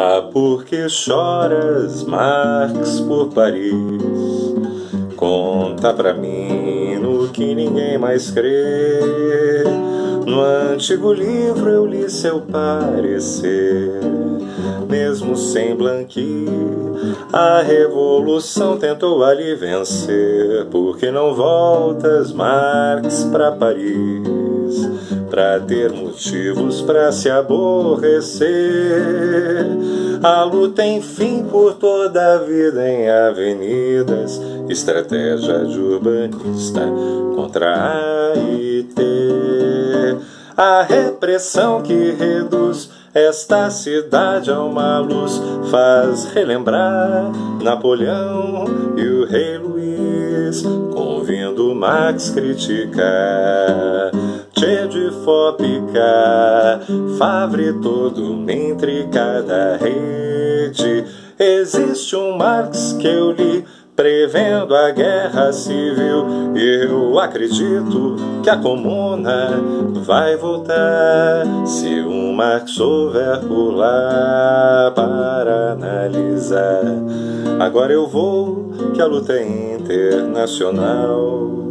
Ah, por que choras, Marx, por Paris? Conta pra mim no que ninguém mais crê. No antigo livro eu li seu parecer. Mesmo sem Blanqui, a revolução tentou ali vencer. Por que não voltas, Marx, pra Paris? Pra ter motivos pra se aborrecer. A luta tem fim por toda a vida em avenidas, estratégia de urbanista contra a IT. A repressão que reduz esta cidade a uma luz faz relembrar Napoleão e o rei Luiz, convindo Max criticar. Che de fópica, Favre todo entre cada rede. Existe um Marx que eu li prevendo a guerra civil. Eu acredito que a comuna vai voltar se um Marx houver por lá para analisar. Agora eu vou, que a luta é internacional.